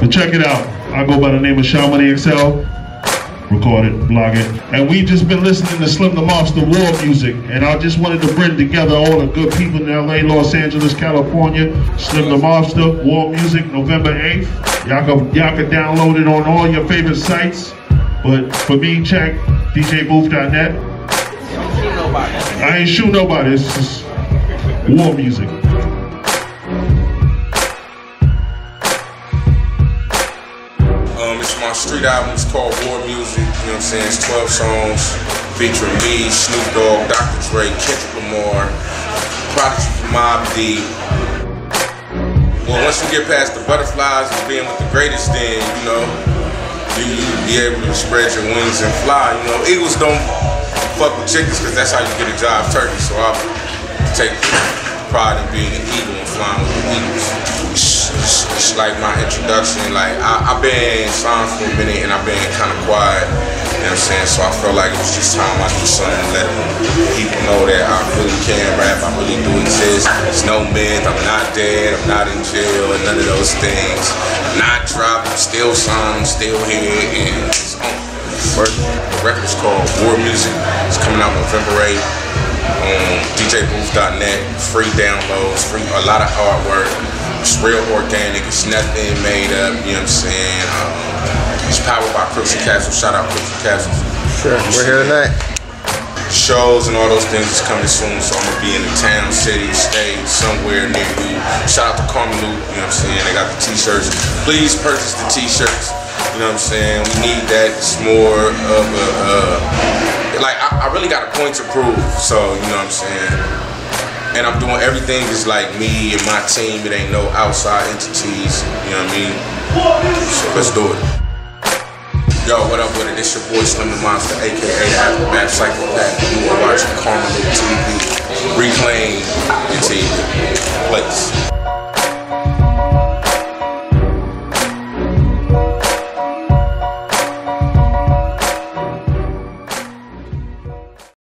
But check it out. I go by the name of Sha Money XL. Record it, blog it. And we've just been listening to Slim the Mobster War music. And I just wanted to bring together all the good people in LA, Los Angeles, California. Slim the Mobster, War Music, November 8th. Y'all can, y'all can download it on all your favorite sites. But for me, check djbooth.net. I ain't shoot nobody. It's just war music. Um, it's my street album. It's called War Music. You know what I'm saying? It's 12 songs featuring me, Snoop Dogg, Dr. Dre, Kendrick Lamar, Prodigy from Mobb Deep. Well, once you get past the butterflies and being with the greatest, then you know you, you be able to spread your wings and fly. You know, eagles don't fuck with chickens because that's how you get a job turkey. So I'll take pride in being an eagle and flying with the eagles. It's, it's, it's like my introduction. Like I, I've been signed for a minute and I've been kind of quiet. You know what I'm saying? So I felt like it was just time I do something let people know that I really can rap. I really do exist. It's no myth. I'm not dead. I'm not in jail and none of those things. I'm not dropped. I'm still signed. I'm still here and it's on. The record is called War Music. It's coming out November 8th on djbooth.net. Free downloads, free a lot of artwork. It's real organic. It's nothing made up. You know what I'm saying? Um, it's powered by Crooks & Castle. Shout out Crooks & Castle. Sure, we're here tonight. Shows and all those things is coming soon, so I'm gonna be in the town, city, state, somewhere near you. Shout out to Karmaloop, you know what I'm saying? They got the t-shirts. Please purchase the t-shirts. You know what I'm saying? We need that. It's more of a uh, like I, I really got a point to prove. So you know what I'm saying? And I'm doing everything is like me and my team. It ain't no outside entities. You know what I mean? So let's do it. Yo, what up with it? It's your boy Slim the Mobster, aka Aftermath Psychopath. You are watching